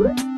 What?